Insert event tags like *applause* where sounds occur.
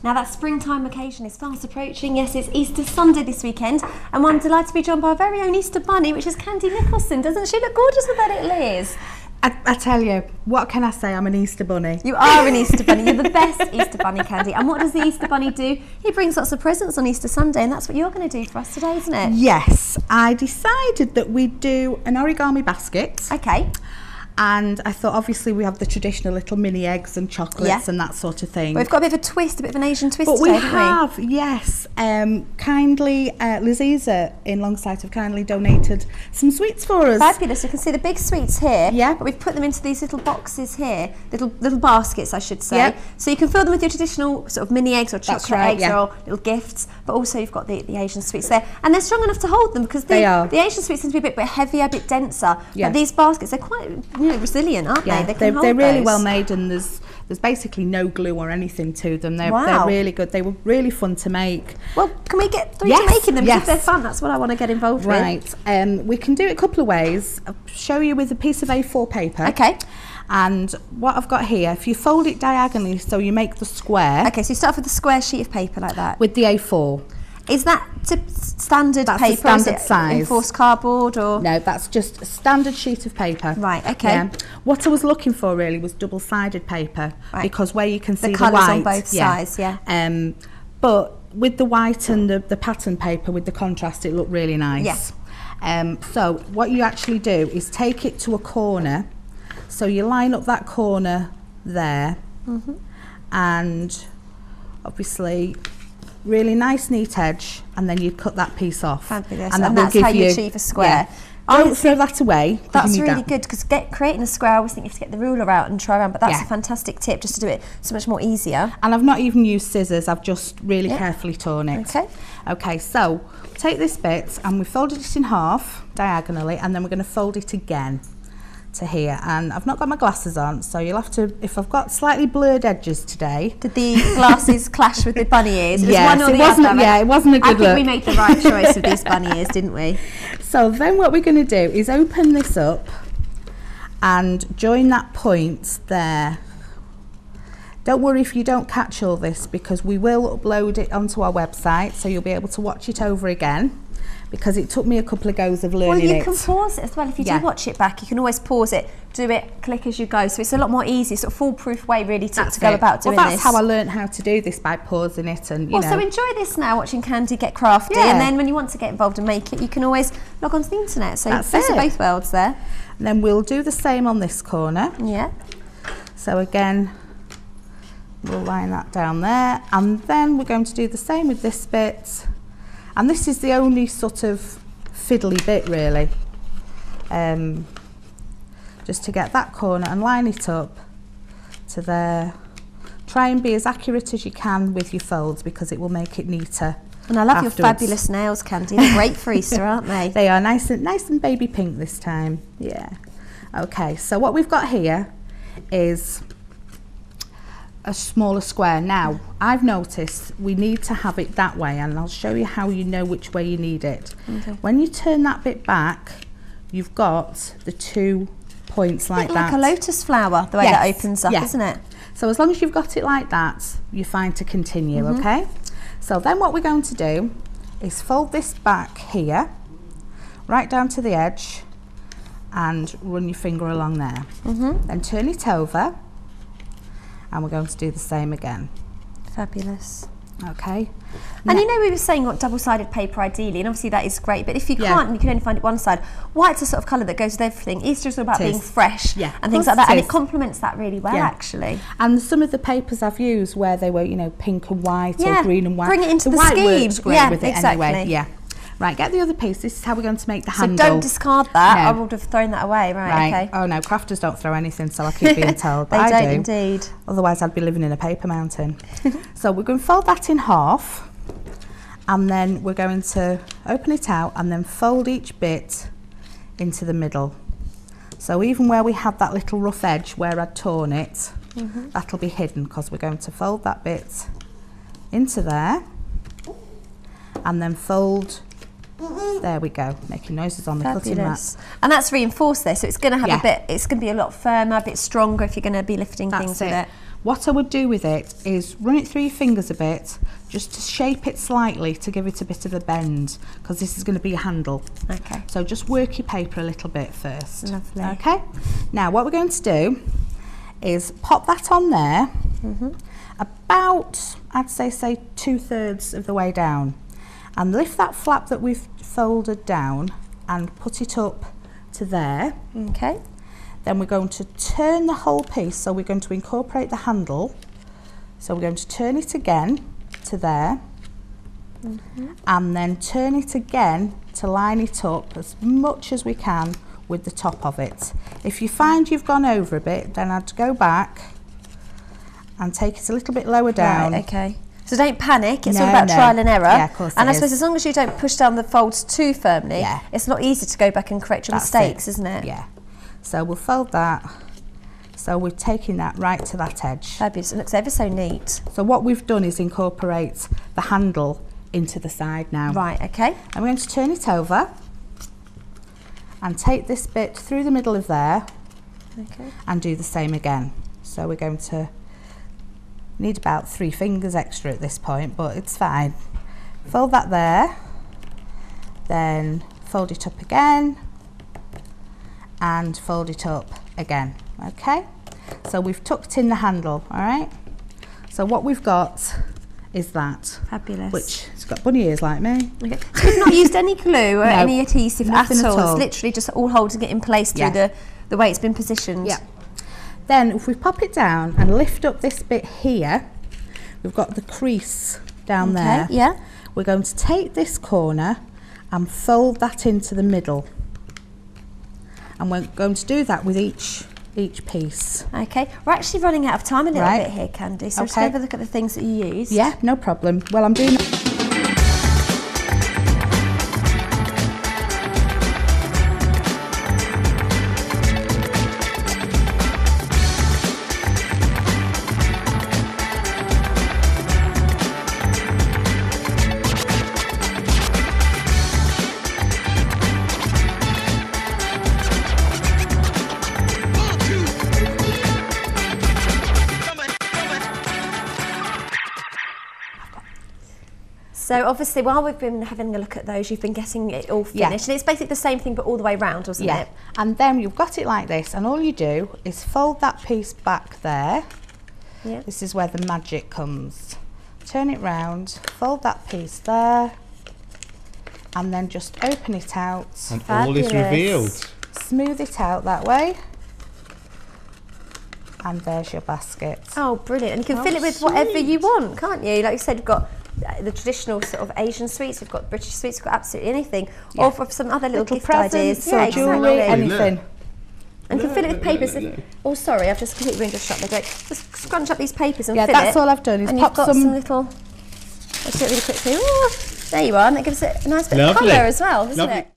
Now that springtime occasion is fast approaching. Yes, it's Easter Sunday this weekend, and I'm delighted to be joined by our very own Easter Bunny, which is Candy Nicholson. Doesn't she look gorgeous with that little ears? I, I, tell you, what can I say? I'm an Easter bunny. You are an Easter bunny. You're the best Easter bunny, Candy. And what does the Easter bunny do? He brings lots of presents on Easter Sunday, and that's what you're going to do for us today, isn't it? Yes, I decided that we'd do an origami basket. Okay And I thought, obviously, we have the traditional little mini eggs and chocolates yeah. and that sort of thing. But we've got a bit of a twist, a bit of an Asian twist But today, we have, we? yes. Um, kindly, uh, Liziza in Longsight have kindly donated some sweets for us. Fabulous. You can see the big sweets here. Yeah. But we've put them into these little boxes here, little little baskets, I should say. Yeah. So you can fill them with your traditional sort of mini eggs or chocolate right, eggs yeah. or little gifts. But also you've got the, the Asian sweets there, and they're strong enough to hold them because the, they are. the Asian sweets tend to be a bit, bit heavier, a bit denser. Yeah. But these baskets, they're quite you know, resilient, aren't yeah, they? They are they're really well made and there's there's basically no glue or anything to them. They're, wow. they're really good. They were really fun to make. Well, can we get through yes, to making them? Yes. Because they're fun. That's what I want to get involved right. with. Right. Um, we can do it a couple of ways. I'll show you with a piece of A4 paper. Okay. And what I've got here, if you fold it diagonally so you make the square. Okay, so you start off with a square sheet of paper like that. With the A4. Is that standard that's paper? standard size. Enforced cardboard or? No, that's just a standard sheet of paper. Right, okay. Yeah. What I was looking for really was double-sided paper right. because where you can see the, the white. on both yeah. sides, yeah. Um, but with the white and the, the pattern paper with the contrast, it looked really nice. Yes. Um, so what you actually do is take it to a corner. So you line up that corner there mm -hmm. and obviously really nice neat edge and then you'd cut that piece off. Fabulous. And, that and that's how you, you achieve a square. Yeah. Don't throw that away. That's really that. good because creating a square, I always think you have to get the ruler out and try around, but that's yeah. a fantastic tip just to do it so much more easier. And I've not even used scissors, I've just really carefully torn it. Okay. Okay, so take this bit and we folded it in half diagonally and then we're going to fold it again to here and I've not got my glasses on so you'll have to if I've got slightly blurred edges today. Did the glasses *laughs* clash with the bunny ears? It yes, it wasn't other, yeah it wasn't a good I think look. we made the right choice with these bunny *laughs* ears didn't we? So then what we're going to do is open this up and join that point there. Don't worry if you don't catch all this because we will upload it onto our website so you'll be able to watch it over again because it took me a couple of goes of learning it. Well, you it. can pause it as well. If you yeah. do watch it back, you can always pause it, do it, click as you go. So it's a lot more easy, sort of foolproof way really to, to go about doing this. Well, that's this. how I learned how to do this by pausing it and, you well, know. so enjoy this now, watching Candy get crafty. Yeah. And then when you want to get involved and make it, you can always log onto the internet. So that's best of both worlds there. And then we'll do the same on this corner. Yeah. So again, we'll line that down there. And then we're going to do the same with this bit. And this is the only sort of fiddly bit really. Um, just to get that corner and line it up to there. Try and be as accurate as you can with your folds because it will make it neater. And I love afterwards. your fabulous nails, Candy. They're great for Easter, aren't they? *laughs* They are nice and nice and baby pink this time. Yeah. Okay, so what we've got here is a smaller square. Now, I've noticed we need to have it that way and I'll show you how you know which way you need it. Okay. When you turn that bit back, you've got the two points like that. like a lotus flower, the way yes. that opens up, isn't it? So as long as you've got it like that, you're fine to continue, mm -hmm. okay? So then what we're going to do is fold this back here, right down to the edge, and run your finger along there. Mm -hmm. Then turn it over, and we're going to do the same again. Fabulous. Okay. And you know we were saying what double-sided paper ideally, and obviously that is great, but if you can't and you can only find it one side, white's a sort of colour that goes with everything. Easter is all about being fresh yeah. and things like that, and it complements that really well yeah. actually. And some of the papers I've used where they were, you know, pink and white yeah. or green and white. Bring it into the, the white scheme. Works great yeah, with it exactly. anyway. Yeah. Right, get the other piece. This is how we're going to make the so handle. So don't discard that. No. I would have thrown that away. Right, right. okay. Oh no, crafters don't throw anything, so I keep being *laughs* told. they but don't do. indeed. Otherwise, I'd be living in a paper mountain. *laughs* so we're going to fold that in half, and then we're going to open it out and then fold each bit into the middle. So even where we had that little rough edge where I'd torn it, mm -hmm. that'll be hidden because we're going to fold that bit into there and then fold There we go, making noises on the cutting mat. And that's reinforced there, so it's going to have yeah. a bit, it's going to be a lot firmer, a bit stronger if you're going to be lifting that's things it. with it. What I would do with it is run it through your fingers a bit, just to shape it slightly to give it a bit of a bend, because this is going to be a handle. Okay. So just work your paper a little bit first. Lovely. Okay. Now what we're going to do is pop that on there, mm -hmm. about, I'd say, say two thirds of the way down. And lift that flap that we've folded down and put it up to there. Okay. Then we're going to turn the whole piece, so we're going to incorporate the handle. So we're going to turn it again to there. Mm -hmm. And then turn it again to line it up as much as we can with the top of it. If you find you've gone over a bit, then I'd go back and take it a little bit lower down. Right, okay. So don't panic, it's no, all about no. trial and error. Yeah, of course And I suppose as long as you don't push down the folds too firmly, yeah. it's not easy to go back and correct your That's mistakes, is isn't it? Yeah. So we'll fold that. So we're taking that right to that edge. Fabulous, it looks ever so neat. So what we've done is incorporate the handle into the side now. Right, okay. I'm going to turn it over and take this bit through the middle of there okay. and do the same again. So we're going to Need about three fingers extra at this point, but it's fine. Fold that there, then fold it up again, and fold it up again, okay? So we've tucked in the handle, all right? So what we've got is that. Fabulous. Which it's got bunny ears like me. Okay. *laughs* So we've not used any glue or *laughs* no, any adhesive at all. at all. It's literally just all holding it in place through yeah. the, the way it's been positioned. Yeah. Then if we pop it down and lift up this bit here, we've got the crease down okay, there. Yeah. We're going to take this corner and fold that into the middle. And we're going to do that with each each piece. Okay, we're actually running out of time a little right. bit here, Candy. So okay. just have a look at the things that you use. Yeah, no problem. Well, I'm doing. So obviously, while we've been having a look at those, you've been getting it all finished, yeah. and it's basically the same thing but all the way round, wasn't yeah. it? And then you've got it like this, and all you do is fold that piece back there. Yeah. This is where the magic comes. Turn it round, fold that piece there, and then just open it out. And Fabulous. all is revealed. Smooth it out that way. And there's your basket. Oh, brilliant. And you can oh, fill it oh, with sweet. whatever you want, can't you? Like you said, you've got Uh, the traditional sort of Asian sweets. We've got British sweets. We've got absolutely anything. Yeah. Or for some other little, little gift presents, ideas. Yeah, jewellery, anything. And can fill it with papers. oh, sorry, I've just completely window shut the gate. Just scrunch up these papers and yeah, fill it. Yeah, that's all I've done. Is and pop you've got some, some little. Let's do it really quickly. Ooh, there you are, and it gives it a nice bit Lovely. of colour as well, doesn't Lovely. it?